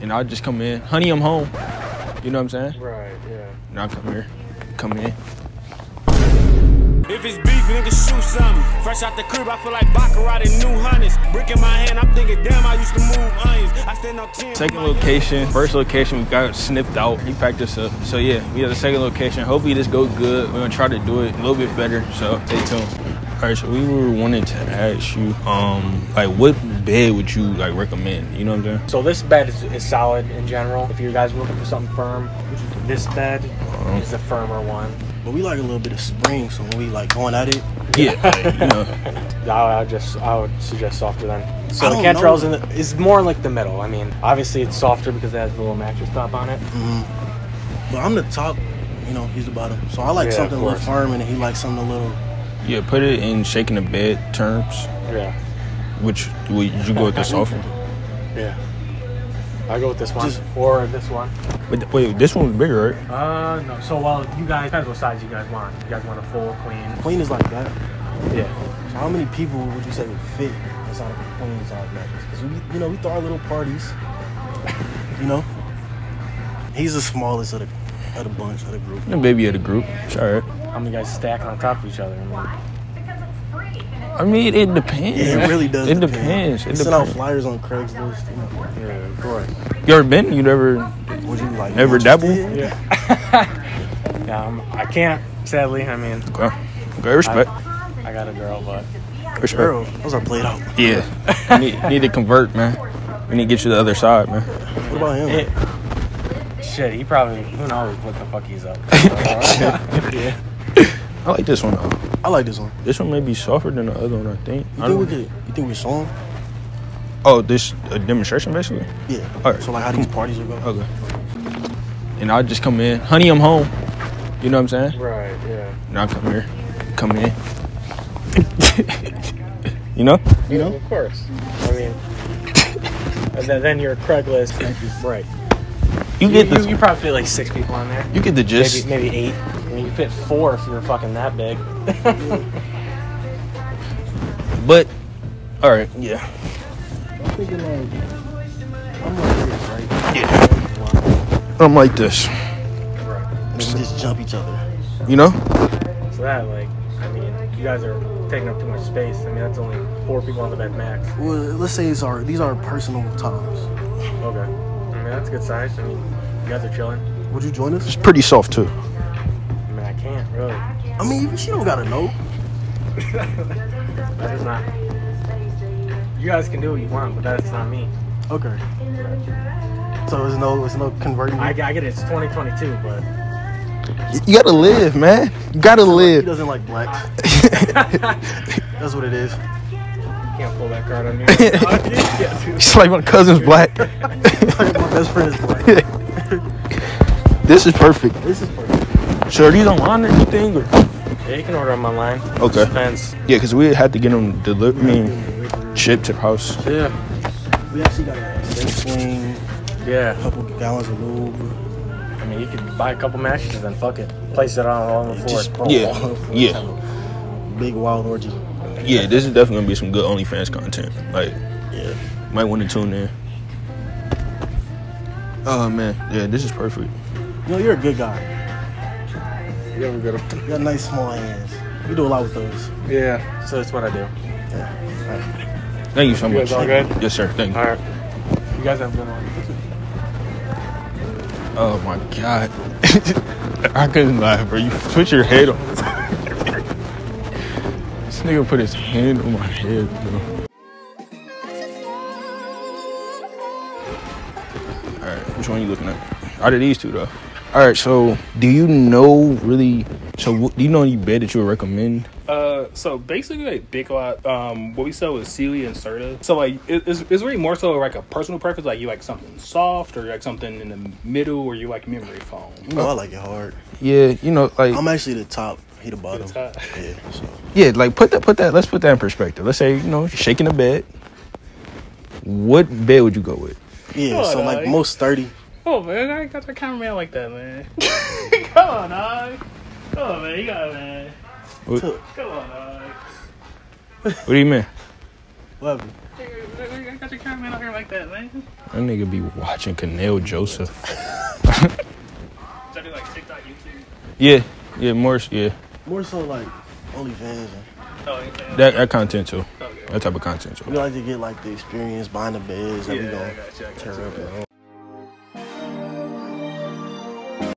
and I just come in, honey, I'm home. You know what I'm saying? Right, yeah. And I come here, come in. If it's beef, nigga, shoot something. Fresh out the crib, I feel like Baccarat in new hunnids. Brick in my hand, I'm thinking, damn, I used to move onions. I stand on 10. Second location, first location, we got snipped out. He packed us up. So yeah, we have the second location. Hopefully this goes good. We're gonna try to do it a little bit better. So stay tuned. All right, so we were wanting to ask you, um, like, what bed would you like recommend? You know what I'm saying? So this bed is, is solid in general. If you guys are looking for something firm, this bed is a firmer one. But we like a little bit of spring, so when we like going at it, Yeah, like, you know. I would just I would suggest softer then. So I the Cantrell's in the, is more like the middle. I mean, obviously it's softer because it has the little mattress top on it. but I'm the top. You know, he's the bottom. So I like Yeah, something a little firm, and he likes something a little. Yeah, put it in shaking the bed terms. Yeah, Which would you go with the soft one? yeah. I go with this one Just- or this one. But wait, this one's bigger, right? Uh, no. So well, you guys depends what size you guys want. You guys want a full queen? Queen is like that. Yeah. So how many people would you say would fit inside of a queen size mattress? Because we, you know, we throw our little parties. You know, he's the smallest of the of the bunch of the group. The baby of the group. It's all right. How many guys stack on top of each other? I mean, I mean, it depends. Yeah, it really does. It depend. depends. It We send out depends. flyers on Craigslist. Yeah, of course. You ever been? You never? would you like Never interested? dabble? Yeah. yeah, um, I can't. Sadly, I mean, Okay. Okay, respect. I got a girl, but Respect. Girl, those are played out. Yeah. need, need to convert, man. We need to get you to the other side, man. What about him? it, shit, he probably who knows what the fuck he's up. yeah. I like this one though. I like this one. This one may be softer than the other one, I think. You I think we don't- could? You think we show him? Oh, this a demonstration basically? Yeah. All right. So like how these parties will go? Okay. And I just come in, honey, I'm home. You know what I'm saying? Right. Yeah. And I come here, come in. you know? You know? Of course. I mean, and then, then your Craigslist. Right. You You, get you, the you probably fit like six people on there. you get the gist. Maybe maybe eight. I mean, you fit four if you're fucking that big. But all right, yeah. I'm thinking like I'm like this, right? Yeah. I'm like this. And we just jump each other. You know? So that like, I mean, you guys are taking up too much space. I mean, that's only four people on the bed max. Well, let's say these are these are personal toms. Okay. I mean, that's a good size. I mean, you guys are chilling. Would you join us? It's pretty soft too. I mean, I can't really. I mean, even she don't gotta know. That is not. You guys can do what you want, but that's not me. Okay. So it's no it's no converting. I, I get it. It's 2022, but You, you gotta live, man. You gotta live. he live. doesn't like blacks. That's what it is. You can't pull that card on me. yeah. It's like my cousin's black. My best friend is black. this is perfect. This is perfect. So are these online or anything? Or? Yeah, you can order them online. Okay. Depends. Yeah, because we had to get them delivered. I mean, shipped to the house. Yeah. We actually got a swing, Yeah. a couple gallons of lube. I mean, you could buy a couple matches and fuck it. Place it on, on the floor. Just Yeah, yeah. Big wild orgy. Yeah, this is definitely gonna be some good OnlyFans content. Like, Yeah. might want to tune in. Oh man, yeah, this is perfect. You know, you're a good guy. You ever go to? You got nice small hands. You do a lot with those. Yeah. So that's what I do. Yeah. Thank you so You much. guys all good? Yes, sir. Thank you. All right. You guys have a good one. Oh my god, I couldn't laugh, bro. You put your head on. this nigga put his hand on my head, bro. All right, which one are you looking at? Out of these two, though. All right, so do you know really? So wh- do you know any bed that you would recommend? Uh, so basically, like Big Lot, um, what we sell is Sealy and Serta. So like, it, it's, it's really more so like a personal preference. Like you like something soft, or like something in the middle, or you like memory foam. You know, I like it hard. Yeah, you know, like I'm actually the top. He the bottom. the top. Yeah. So yeah, like put that, put that. Let's put that in perspective. Let's say you know, shaking the bed. What bed would you go with? yeah. So on, like dog. most sturdy. Oh man, I got that cameraman like that, man. Come on, dog. Come on, man. You got it, man. What, Took. Come on, dog. what do you mean? Whatever. I got Patrick cameraman out here like that, man? That nigga be watching Kanel Joseph. Does that like TikTok, YouTube? Yeah, yeah, more, yeah. More so like OnlyFans. And Oh. That that content too. Okay. That type of content too. we like to get like the experience behind the beds that we Yeah, I gonna got you, I got tear you. up.